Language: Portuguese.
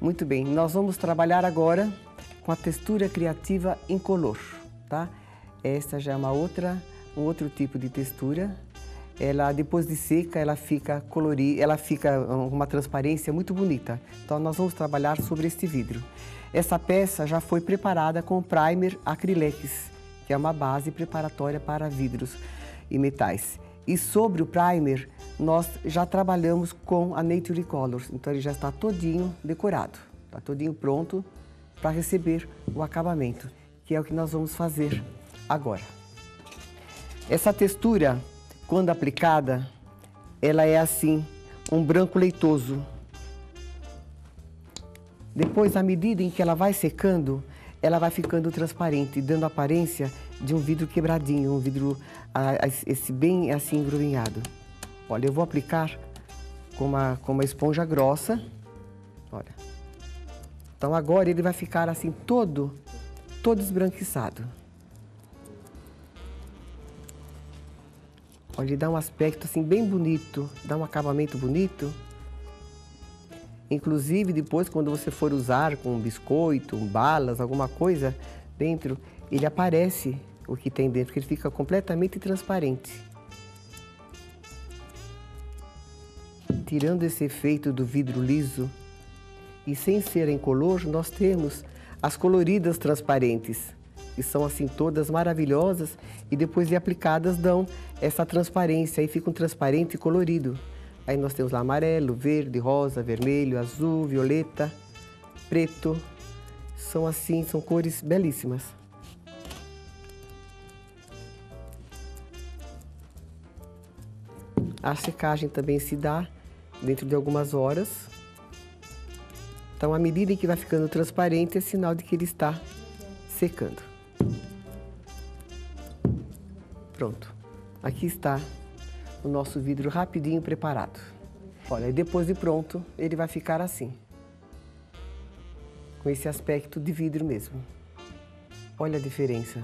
Muito bem, nós vamos trabalhar agora com a textura criativa incolor, tá? Esta já é uma outra, um outro tipo de textura. Ela depois de seca, ela fica colorida, ela fica uma transparência muito bonita. Então nós vamos trabalhar sobre este vidro. Essa peça já foi preparada com primer Acrylex, que é uma base preparatória para vidros e metais. E sobre o primer, nós já trabalhamos com a Nature Colors, então ele já está todinho decorado, está todinho pronto para receber o acabamento, que é o que nós vamos fazer agora. Essa textura, quando aplicada, ela é assim, um branco leitoso. Depois, à medida em que ela vai secando, ela vai ficando transparente, dando aparência de um vidro quebradinho, um vidro esse bem assim engrunhado. Olha, eu vou aplicar com uma, com uma esponja grossa. Olha. Então agora ele vai ficar assim todo, todo esbranquiçado. Olha, ele dá um aspecto assim bem bonito, dá um acabamento bonito. Inclusive, depois, quando você for usar com um biscoito, um balas, alguma coisa dentro, ele aparece o que tem dentro, porque ele fica completamente transparente. Tirando esse efeito do vidro liso e sem ser em color, nós temos as coloridas transparentes, que são assim todas maravilhosas e depois de aplicadas dão essa transparência, aí fica um transparente colorido. Aí nós temos lá amarelo, verde, rosa, vermelho, azul, violeta, preto. São assim, são cores belíssimas. A secagem também se dá dentro de algumas horas. Então, à medida em que vai ficando transparente, é sinal de que ele está secando. Pronto. Aqui está o nosso vidro rapidinho preparado. Olha, e depois de pronto, ele vai ficar assim. Com esse aspecto de vidro mesmo. Olha a diferença.